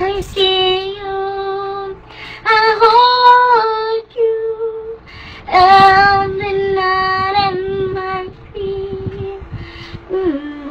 I see you. I hold you. And the night in my dream. Mm.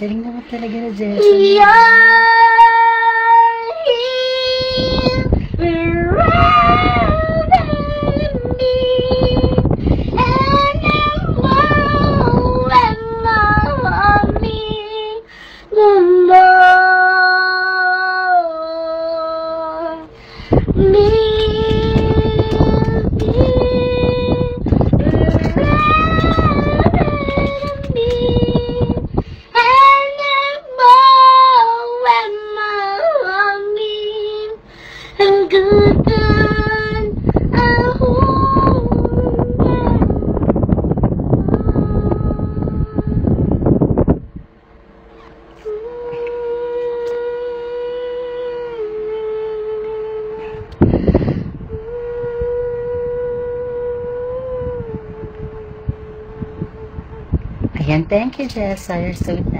galing naman talaga na Jess. Good Ayan, thank you, Jessa. You're so nice.